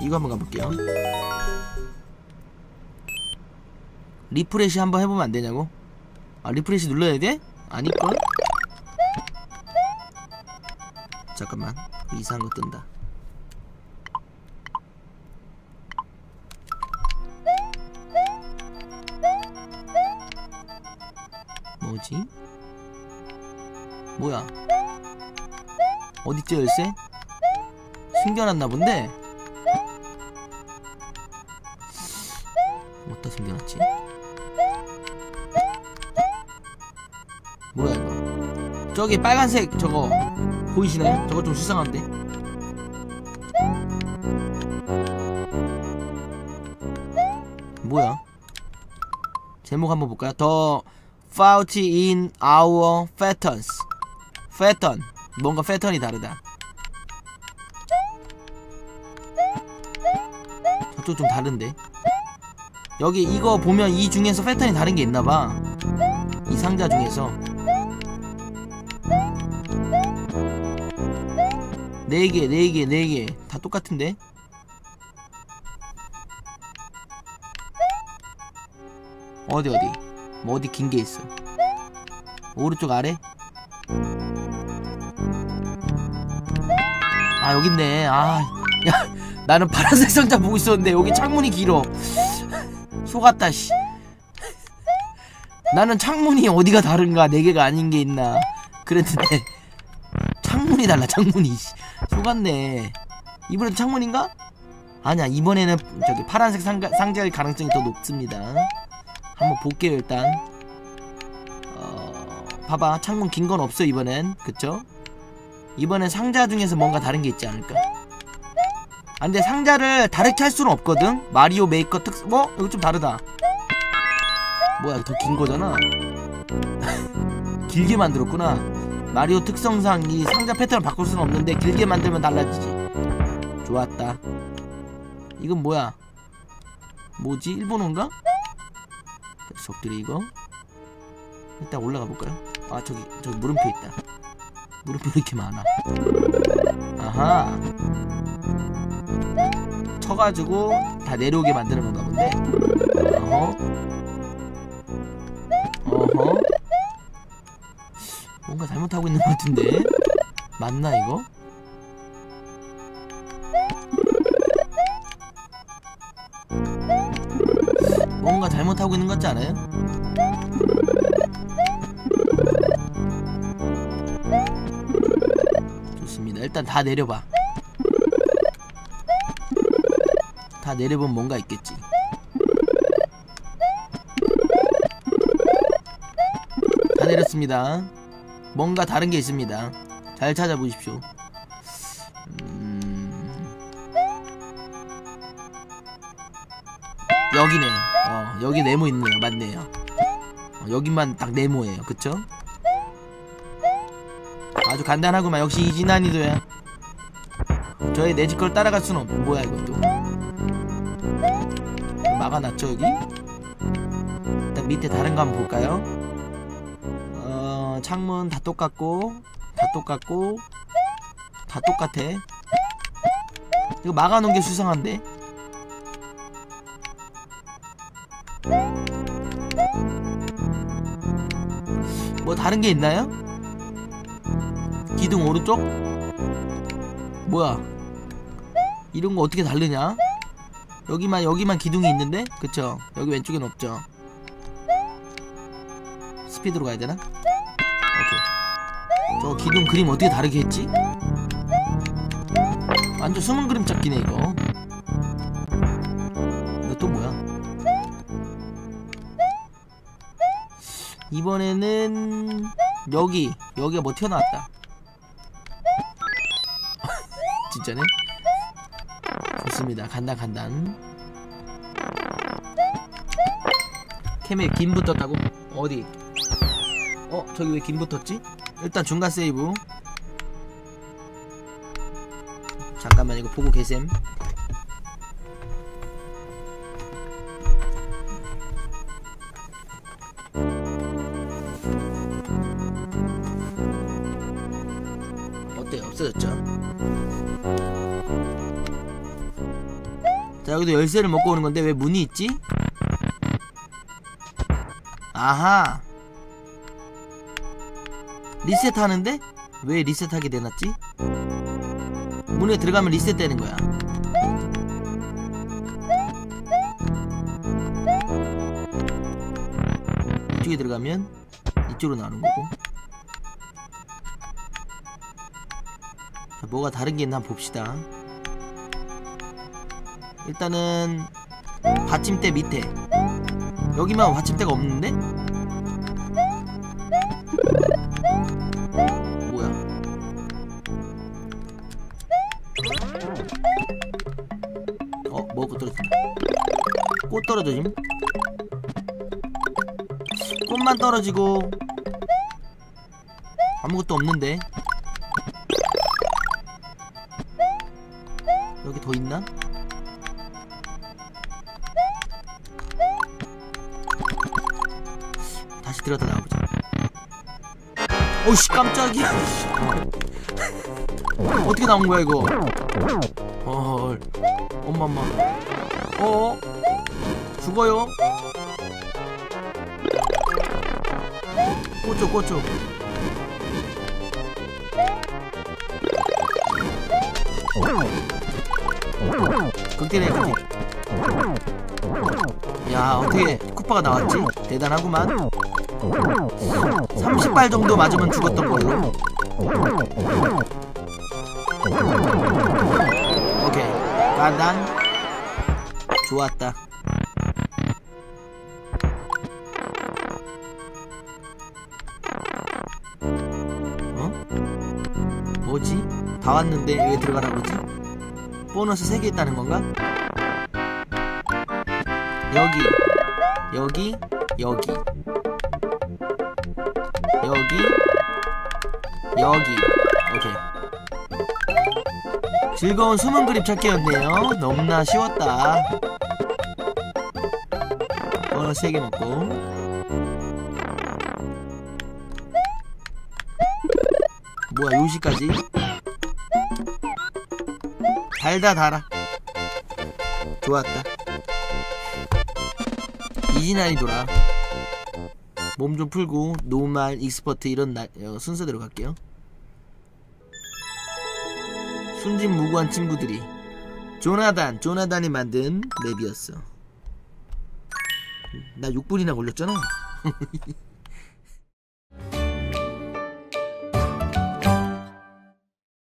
이거 한번 가볼게요 refresh 한번 해보면 안 되냐고? 아 refresh 눌러야 돼? 아닐걸? 잠깐만 이상한 거 뜬다 뭐지? 뭐야? 어딨지 열쇠? 숨겨놨나 본데? 어디다 숨겨놨지? 뭐야 이거 저기 빨간색 저거 보이시나요? 저거 좀 수상한데? 뭐야? 제목 한번 볼까요? 더 fault in our patterns 패턴 뭔가 패턴이 다르다 저쪽 좀 다른데 여기 이거 보면 이 중에서 패턴이 다른 게 있나봐. 이 상자 중에서. 네개 네 개 네 개. 다 똑같은데? 어디 어디? 뭐 어디 긴 게 있어? 오른쪽 아래? 아 여기 있네. 아 야 나는 파란색 상자 보고 있었는데 여기 창문이 길어 속았다 씨 나는 창문이 어디가 다른가 네 개가 아닌 게 있나 그랬는데 창문이 달라 창문이 씨. 속았네 이번엔 창문인가? 아니야 이번에는 저기 파란색 상가, 상자일 가능성이 더 높습니다 한번 볼게요 일단 어, 봐봐 창문 긴 건 없어 이번엔 그쵸? 이번엔 상자 중에서 뭔가 다른 게 있지 않을까? 아 근데 상자를 다르게 할 수는 없거든? 마리오 메이커 특... 어? 이거 좀 다르다 뭐야 더 긴 거잖아 길게 만들었구나 마리오 특성상 이 상자 패턴을 바꿀 수는 없는데 길게 만들면 달라지지 좋았다 이건 뭐야 뭐지? 일본어인가? 적들이 이거 일단 올라가 볼까요? 아 저기 저기 물음표 있다 물음표 이렇게 많아 아하 쳐가지고 다 내려오게 만드는 건가 본데 어허 어허 뭔가 잘못하고 있는 것 같은데 맞나 이거? 뭔가 잘못하고 있는 것 같지 않아요? 좋습니다. 일단 다 내려봐. 다 내려보면 뭔가 있겠지. 다 내렸습니다. 뭔가 다른 게 있습니다. 잘 찾아보십시오. 음... 여기네. 어, 여기 네모 있네요. 맞네요. 어, 여기만 딱 네모예요. 그쵸? 아주 간단하구만. 역시 이지 난이도야. 저의 내집걸 따라갈 수는 없고 뭐야 이것도. 막아놨죠 여기? 일단 밑에 다른 거 한번 볼까요? 어, 창문 다 똑같고 다 똑같고 다 똑같아. 이거 막아놓은 게 수상한데? 뭐 다른 게 있나요? 기둥 오른쪽? 뭐야? 이런 거 어떻게 다르냐? 여기만 여기만 기둥이 있는데? 그쵸? 여기 왼쪽엔 없죠. 스피드로 가야 되나? 오케이. 저 기둥 그림 어떻게 다르게 했지? 완전 숨은 그림 찾기네 이거. 이거 또 뭐야? 이번에는 여기 여기가 뭐 튀어나왔다. 진짜네? 좋습니다. 간단 간단. 캠에 김 붙었다고? 어디? 어 저기 왜 김 붙었지? 일단 중간 세이브. 잠깐만 이거 보고 계셈. 자 여기도 열쇠를 먹고 오는 건데 왜 문이 있지? 아하 리셋하는데? 왜 리셋하게 되놨지? 문에 들어가면 리셋되는 거야 이쪽에 들어가면 이쪽으로 나오는 거고 자, 뭐가 다른 게 있나 봅시다 일단은 받침대 밑에 여기만 받침대가 없는데? 뭐야? 어, 먹고 떨어진다. 꽃 떨어짐. 꽃만 떨어지고 아무것도 없는데. 여기 더 있나? 다시 나와보자. 어이씨 깜짝이야. 어떻게 나온 거야 이거? 헐. 엄마 엄마. 어? 죽어요? 꼬쪽 꼬쪽. 극대네 극대. 야 어떻게 쿠파가 나왔지? 대단하구만. 30발 정도 맞으면 죽었던 걸로. 오케이. 간단. 좋았다. 어? 뭐지? 다 왔는데 왜 들어가라 그러지? 보너스 3개 있다는 건가? 여기 여기 여기 여기? 여기. 오케이. 즐거운 숨은 그림 찾기였네요. 너무나 쉬웠다. 어 3개 먹고. 뭐야 요시까지? 달다 달아. 좋았다. 이진아이 돌아 몸 좀 풀고 normal, expert 이런 나, 어, 순서대로 갈게요. 순진무구한 친구들이 조나단, 조나단이 만든 맵이었어. 나 6분이나 걸렸잖아